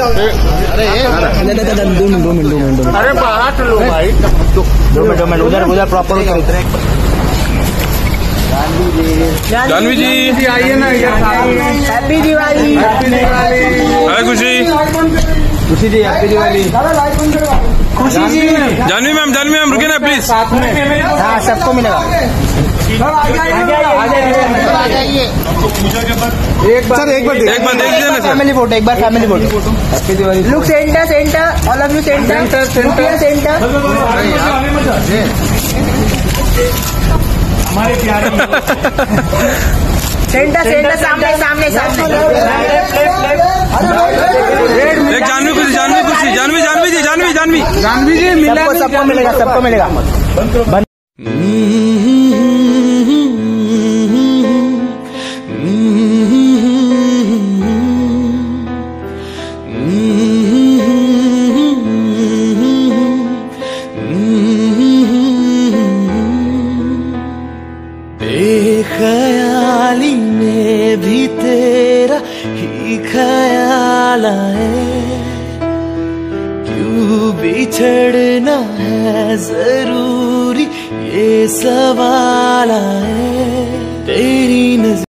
अरे दो मिनट दो मिनट दो मिनट अरे बात लो भाई दो मिनट दो मिनट उधर उधर प्रॉपर जानवी जी। आइए ना हैप्पी दिवाली हाय खुशी। खुशी जी। Happy Diwali Khushi ji Janvi ma'am Janvi ma'am रुके ना प्लीज़ साथ में हाँ सबको मिलेगा। एक बार एक बार एक बार देख लीजिए ना सर। फैमिली फ़ोटो एक बार family photo happy Diwali look centre centre all of you centre center. Centre हमारे प्यारे सेंटर सेंटर सामने सामने सामने। एक जानवी खुशी जानवी खुशी जानवी जानवी जी जानवी जानवी। जानवी जी मिला सबको सबको मिलेगा सबको मिलेगा। बेख्याली में भी तेरा ही ख्याल आए। क्यों बिछड़ना है ज़रूरी ये सवाल आए?